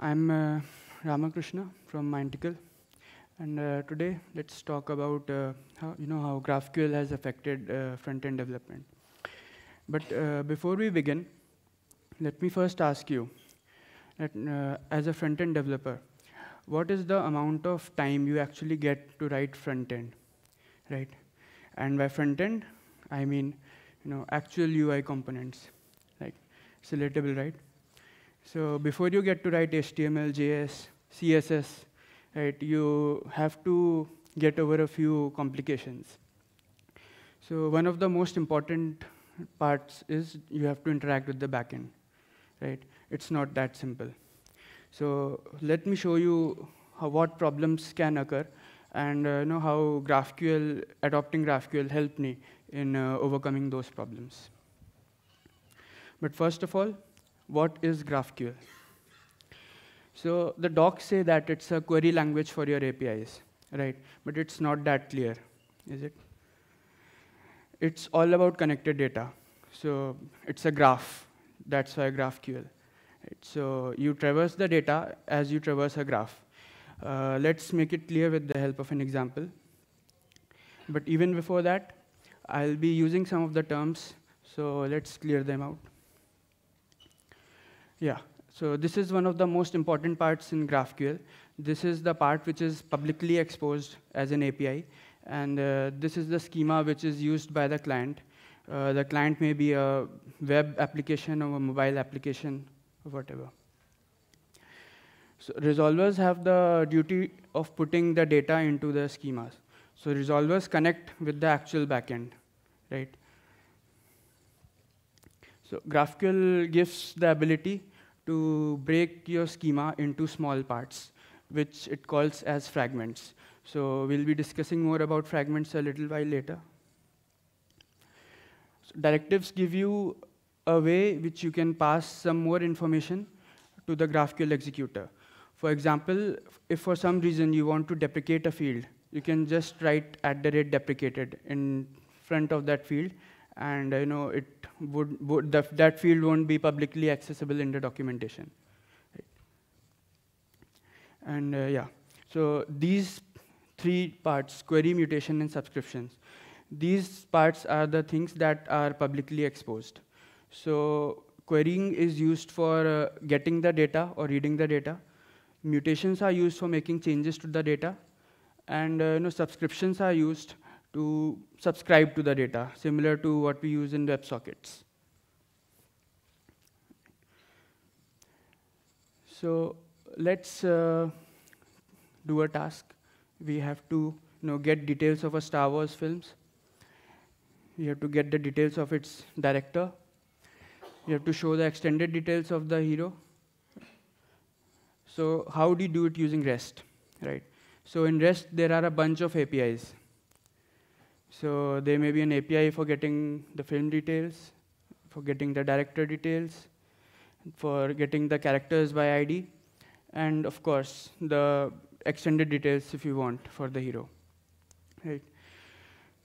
I'm uh, Ramakrishna from Mintical, and uh, today let's talk about uh, how you know how GraphQL has affected uh, front-end development. But uh, before we begin, let me first ask you, that, uh, as a front-end developer, what is the amount of time you actually get to write front-end, right? And by front-end, I mean you know actual UI components, like it's relatable, right? So before you get to write HTML, JS, CSS, right, you have to get over a few complications. So one of the most important parts is you have to interact with the backend, right? It's not that simple. So let me show you how, what problems can occur and uh, know how GraphQL, adopting GraphQL helped me in uh, overcoming those problems. But first of all, what is GraphQL? So the docs say that it's a query language for your APIs, right? But it's not that clear, is it? It's all about connected data. So it's a graph. That's why GraphQL. So you traverse the data as you traverse a graph. Uh, let's make it clear with the help of an example. But even before that, I'll be using some of the terms, so let's clear them out. Yeah, so this is one of the most important parts in GraphQL. This is the part which is publicly exposed as an API. And uh, this is the schema which is used by the client. Uh, the client may be a web application or a mobile application or whatever. So resolvers have the duty of putting the data into the schemas. So resolvers connect with the actual backend, right? So GraphQL gives the ability to break your schema into small parts, which it calls as fragments. So we'll be discussing more about fragments a little while later. So directives give you a way which you can pass some more information to the GraphQL executor. For example, if for some reason you want to deprecate a field, you can just write at the rate deprecated in front of that field, and you know it would, would the, that field won't be publicly accessible in the documentation. Right. And uh, yeah, so these three parts: query, mutation, and subscriptions. These parts are the things that are publicly exposed. So querying is used for uh, getting the data or reading the data. Mutations are used for making changes to the data. And uh, you know, subscriptions are used to subscribe to the data, similar to what we use in WebSockets. So let's uh, do a task. We have to you know, get details of a Star Wars films. We have to get the details of its director. You have to show the extended details of the hero. So how do you do it using REST, right? So in REST, there are a bunch of APIs. So there may be an API for getting the film details, for getting the director details, for getting the characters by ID, and of course, the extended details if you want for the hero. Right?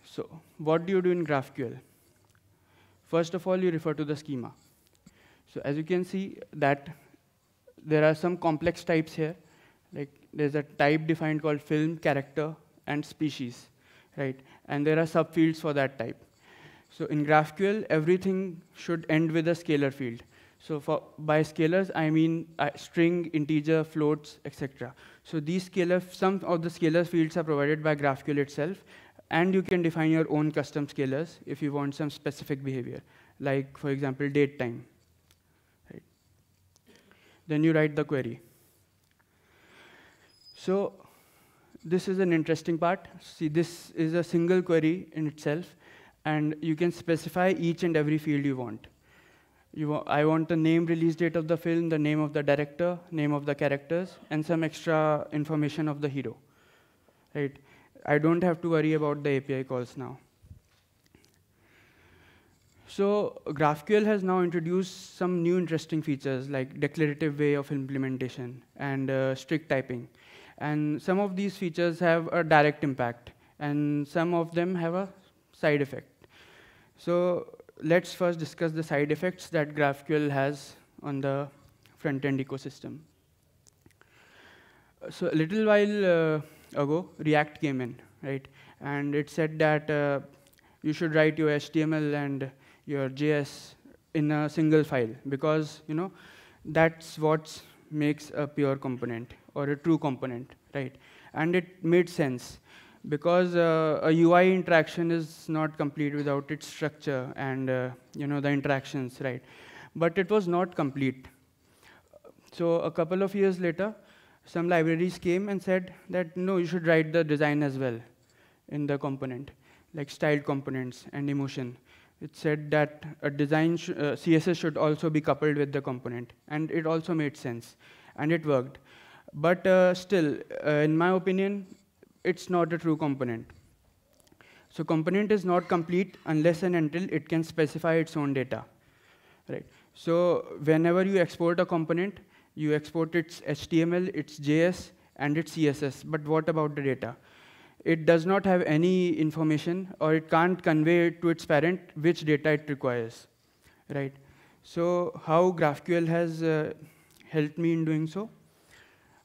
So what do you do in GraphQL? First of all, you refer to the schema. So as you can see that there are some complex types here. Like there's a type defined called film, character, and species, right? And there are subfields for that type. So in GraphQL, everything should end with a scalar field. So for, by scalars, I mean uh, string, integer, floats, etc. So these scalar, some of the scalar fields are provided by GraphQL itself, and you can define your own custom scalars if you want some specific behavior, like, for example, date time. Right. Then you write the query. So this is an interesting part. See, this is a single query in itself, and you can specify each and every field you want. You wa I want the name, release date of the film, the name of the director, name of the characters, and some extra information of the hero. Right? I don't have to worry about the API calls now. So GraphQL has now introduced some new interesting features like declarative way of implementation and uh, strict typing. And some of these features have a direct impact, and some of them have a side effect. So let's first discuss the side effects that GraphQL has on the front-end ecosystem. so a little while uh, ago, React came in, right? And it said that uh, you should write your HTML and your JS in a single file because you know that's what makes a pure component or a true component, right? And it made sense because uh, a UI interaction is not complete without its structure and uh, you know the interactions, right? But it was not complete. So a couple of years later, some libraries came and said that no, you should write the design as well in the component, like styled components and emotion. It said that a design sh uh, CSS should also be coupled with the component, and it also made sense, and it worked. But uh, still, uh, in my opinion, it's not a true component. So component is not complete unless and until it can specify its own data, right? So whenever you export a component, you export its HTML, its JS, and its CSS. But what about the data? It does not have any information, or it can't convey to its parent which data it requires, right? So how GraphQL has uh, helped me in doing so?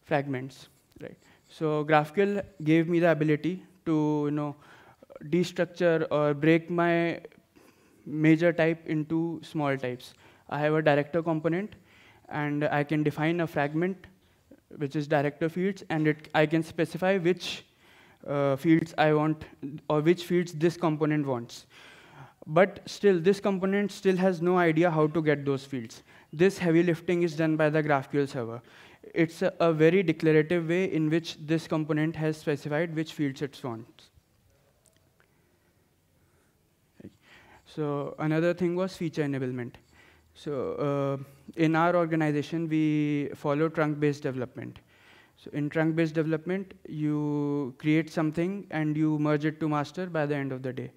Fragments, right? So GraphQL gave me the ability to, you know, destructure or break my major type into small types. I have a director component, and I can define a fragment, which is director fields, and it, I can specify which uh, fields I want, or which fields this component wants. But still, this component still has no idea how to get those fields. This heavy lifting is done by the GraphQL server. It's a, a very declarative way in which this component has specified which fields it wants. So another thing was feature enablement. So uh, in our organization, we follow trunk-based development. So in trunk-based development, you create something and you merge it to master by the end of the day.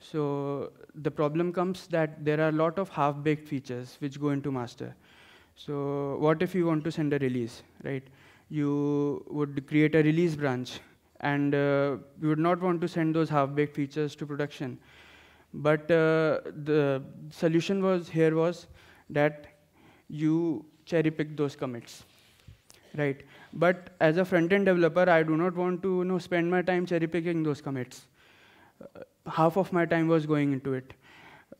So the problem comes that there are a lot of half-baked features which go into master. So what if you want to send a release, right? You would create a release branch, and uh, you would not want to send those half-baked features to production. But uh, the solution was here was that you cherry pick those commits, right? But as a front-end developer, I do not want to you know, spend my time cherry picking those commits. Uh, half of my time was going into it.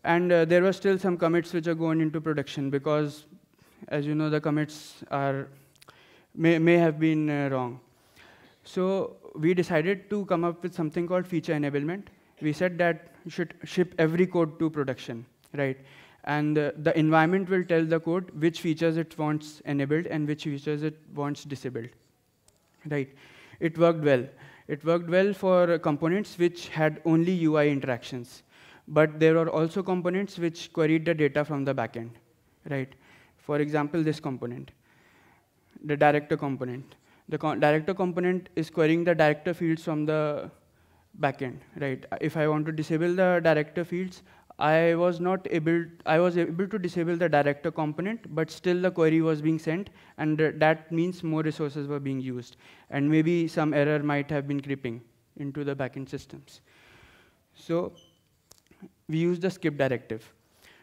And uh, there were still some commits which are going into production because, as you know, the commits are may, may have been uh, wrong. So we decided to come up with something called feature enablement. We said that you should ship every code to production, right? And uh, the environment will tell the code which features it wants enabled and which features it wants disabled. Right? It worked well. It worked well for components which had only UI interactions. But there are also components which queried the data from the backend. Right? For example, this component, the director component. The co director component is querying the director fields from the backend, right? If I want to disable the director fields, I was not able, I was able to disable the director component, but still the query was being sent, and that means more resources were being used. And maybe some error might have been creeping into the backend systems. So we use the skip directive.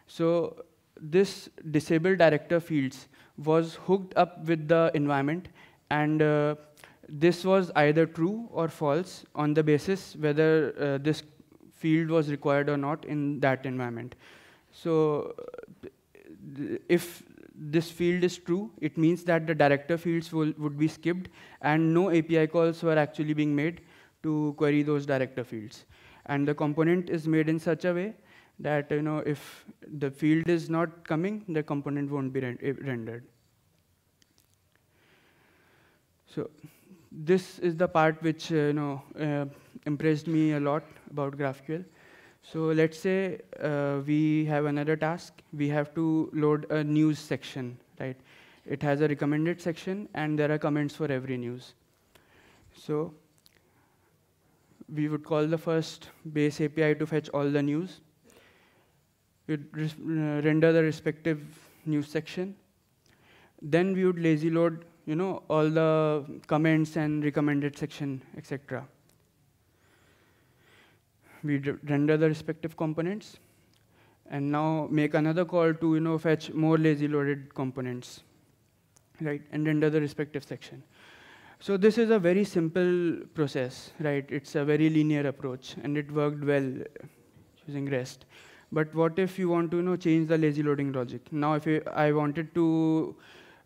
So this disabled director fields was hooked up with the environment, and uh, this was either true or false on the basis whether uh, this field was required or not in that environment. So if this field is true, it means that the director fields will, would be skipped and no API calls were actually being made to query those director fields. And the component is made in such a way that you know if the field is not coming, the component won't be rendered. So this is the part which uh, you know uh, impressed me a lot about GraphQL. So let's say uh, we have another task. We have to load a news section, right? It has a recommended section, and there are comments for every news. So we would call the first base API to fetch all the news. We'd uh, render the respective news section. Then we would lazy load, you know, all the comments and recommended section, etc we render the respective components, and now make another call to you know fetch more lazy loaded components, right, and render the respective section. So this is a very simple process, right? It's a very linear approach, and it worked well using REST. But what if you want to you know, change the lazy loading logic? Now, if I wanted to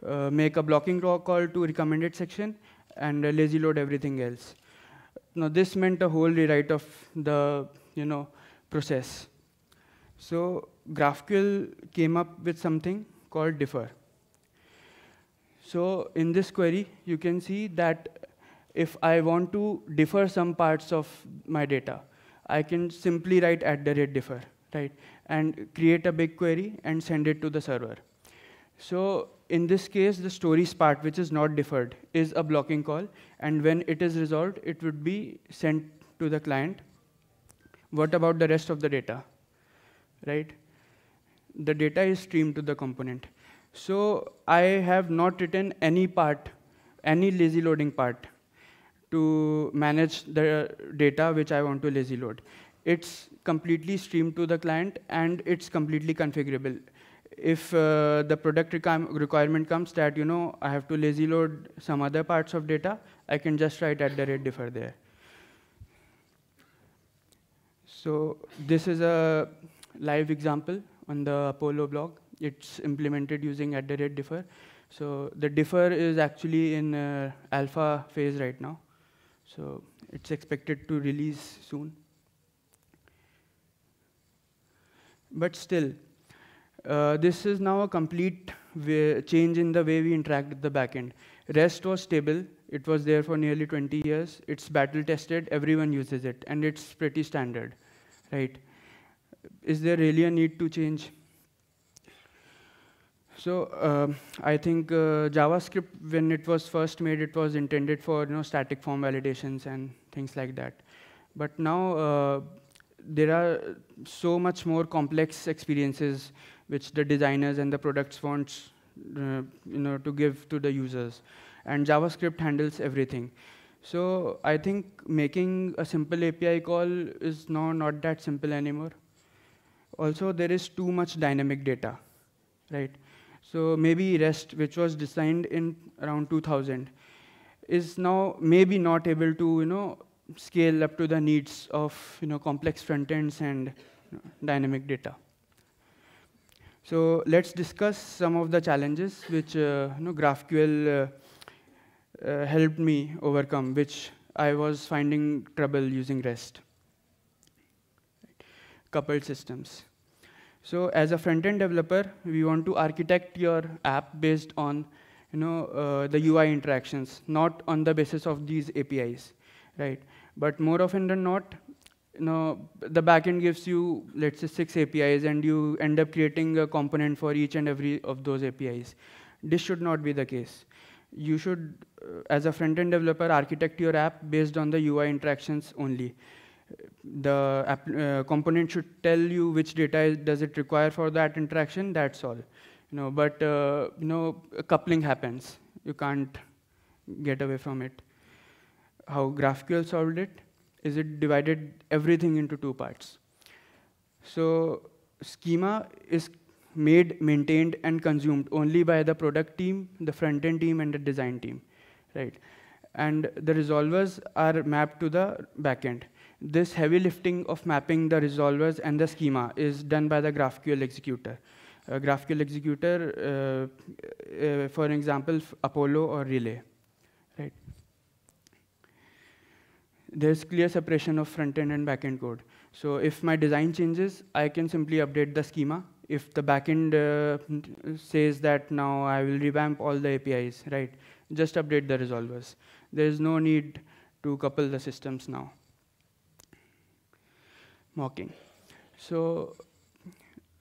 uh, make a blocking call to recommended section and uh, lazy load everything else. Now, this meant a whole rewrite of the you know, process. So GraphQL came up with something called defer. So in this query, you can see that if I want to defer some parts of my data, I can simply write at the rate defer, right? And create a big query and send it to the server. So in this case, the stories part, which is not deferred, is a blocking call. And when it is resolved, it would be sent to the client. What about the rest of the data, right? The data is streamed to the component. So I have not written any part, any lazy loading part to manage the data which I want to lazy load. It's completely streamed to the client and it's completely configurable. If uh, the product requirement comes that you know I have to lazy load some other parts of data, I can just write at the rate defer there. So this is a live example on the Apollo blog. It's implemented using at the rate defer. So the differ is actually in uh, alpha phase right now. So it's expected to release soon. But still, uh, this is now a complete change in the way we interact with the backend. REST was stable. It was there for nearly 20 years. It's battle tested. Everyone uses it. And it's pretty standard, right? Is there really a need to change? So uh, I think uh, JavaScript, when it was first made, it was intended for you know static form validations and things like that. But now uh, there are so much more complex experiences which the designers and the products want uh, you know to give to the users, and JavaScript handles everything. So I think making a simple API call is now not that simple anymore. Also, there is too much dynamic data, right? So maybe REST, which was designed in around 2000, is now maybe not able to you know scale up to the needs of you know complex front ends and you know, dynamic data. So let's discuss some of the challenges which uh, you know, GraphQL uh, uh, helped me overcome, which I was finding trouble using REST. Coupled systems. So as a front-end developer, we want to architect your app based on you know, uh, the UI interactions, not on the basis of these APIs, right? But more often than not, you know, the backend gives you, let's say, six APIs, and you end up creating a component for each and every of those APIs. This should not be the case. You should, uh, as a front-end developer, architect your app based on the UI interactions only the app, uh, component should tell you which data does it require for that interaction. That's all. You know, but uh, you know, coupling happens. You can't get away from it. How GraphQL solved it is it divided everything into two parts. So schema is made, maintained, and consumed only by the product team, the front-end team, and the design team, right? And the resolvers are mapped to the backend this heavy lifting of mapping the resolvers and the schema is done by the GraphQL executor. GraphQL executor, uh, uh, for example, Apollo or Relay. Right? There's clear separation of front-end and back-end code. So if my design changes, I can simply update the schema. If the backend uh, says that now I will revamp all the APIs, right? Just update the resolvers. There's no need to couple the systems now mocking. So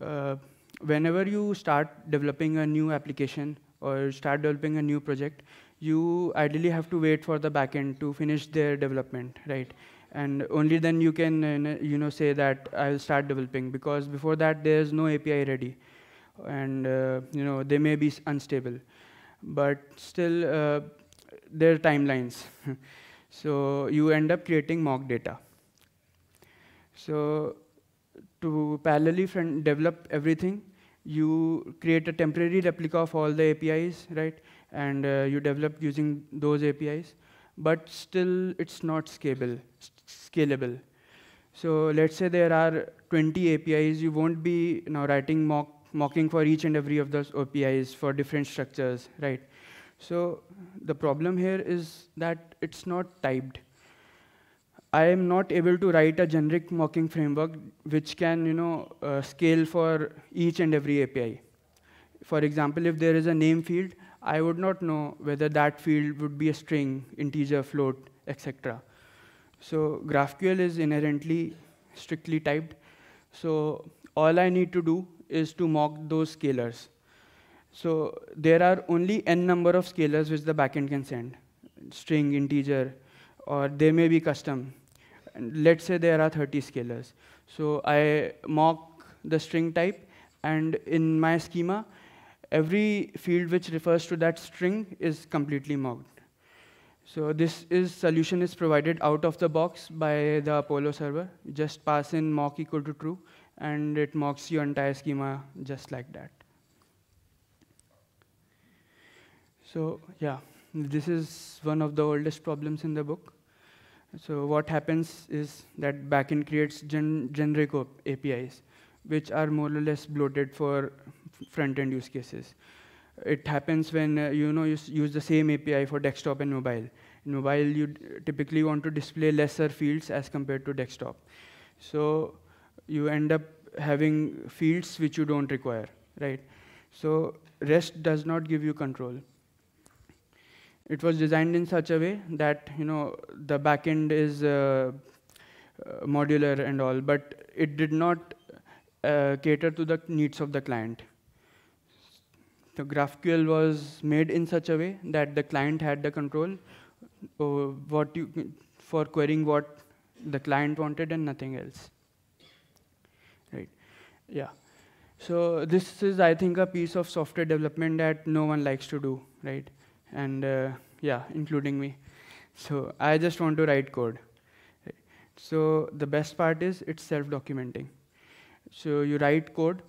uh, whenever you start developing a new application or start developing a new project, you ideally have to wait for the backend to finish their development, right? And only then you can, uh, you know, say that I'll start developing because before that there's no API ready, and uh, you know they may be unstable, but still uh, there are timelines. so you end up creating mock data. So to parallelly develop everything, you create a temporary replica of all the APIs, right? And uh, you develop using those APIs, but still it's not scalable. scalable. So let's say there are 20 APIs, you won't be you know, writing mock, mocking for each and every of those APIs for different structures, right? So the problem here is that it's not typed. I am not able to write a generic mocking framework which can you know, uh, scale for each and every API. For example, if there is a name field, I would not know whether that field would be a string, integer, float, etc. So GraphQL is inherently strictly typed. So all I need to do is to mock those scalars. So there are only n number of scalars which the backend can send, string, integer, or they may be custom. Let's say there are 30 scalars. So I mock the string type, and in my schema, every field which refers to that string is completely mocked. So this is solution is provided out of the box by the Apollo server. Just pass in mock equal to true, and it mocks your entire schema just like that. So yeah, this is one of the oldest problems in the book. So what happens is that backend creates gen generic APIs, which are more or less bloated for front-end use cases. It happens when uh, you know you use the same API for desktop and mobile. In mobile, you typically want to display lesser fields as compared to desktop. So you end up having fields which you don't require, right? So REST does not give you control. It was designed in such a way that you know the backend is uh, modular and all, but it did not uh, cater to the needs of the client. The GraphQL was made in such a way that the client had the control what you, for querying what the client wanted and nothing else. Right? Yeah. So this is, I think, a piece of software development that no one likes to do, right? And uh, yeah, including me. So I just want to write code. So the best part is it's self-documenting. So you write code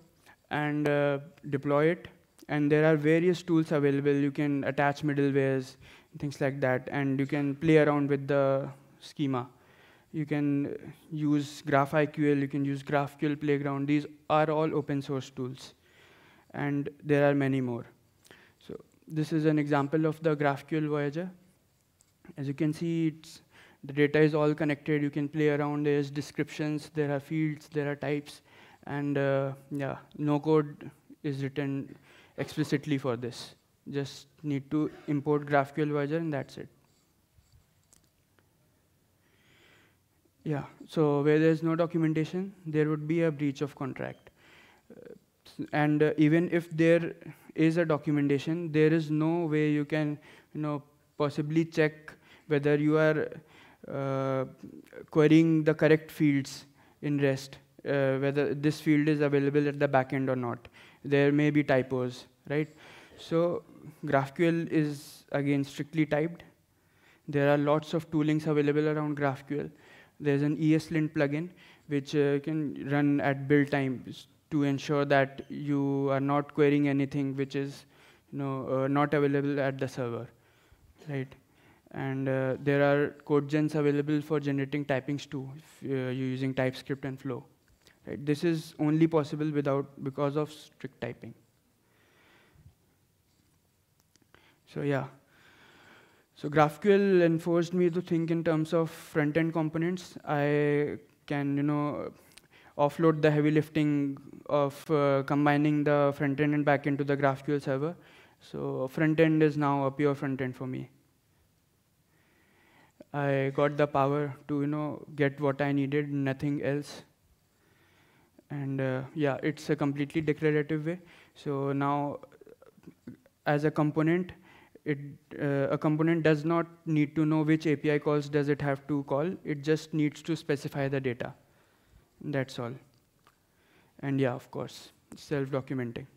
and uh, deploy it, and there are various tools available. You can attach middlewares, things like that, and you can play around with the schema. You can use GraphiQL, you can use GraphQL Playground. These are all open source tools, and there are many more. So this is an example of the GraphQL Voyager. As you can see, the data is all connected. You can play around. There's descriptions, there are fields, there are types, and uh, yeah, no code is written explicitly for this. Just need to import GraphQL Voyager, and that's it. Yeah, so where there's no documentation, there would be a breach of contract. Uh, and uh, even if there is a documentation, there is no way you can, you know, possibly check whether you are uh, querying the correct fields in REST, uh, whether this field is available at the backend or not. There may be typos, right? So GraphQL is again strictly typed. There are lots of toolings available around GraphQL. There's an ESLint plugin which uh, can run at build time to ensure that you are not querying anything which is you know, uh, not available at the server, right? And uh, there are code gens available for generating typings too, if uh, you're using TypeScript and Flow. Right? This is only possible without because of strict typing. So yeah. So GraphQL enforced me to think in terms of front-end components. I can, you know, offload the heavy lifting of uh, combining the front-end and back-end to the GraphQL server. So front-end is now a pure front-end for me. I got the power to, you know, get what I needed, nothing else. And uh, yeah, it's a completely declarative way. So now, as a component, it, uh, a component does not need to know which API calls does it have to call. It just needs to specify the data. That's all. And yeah, of course, self-documenting.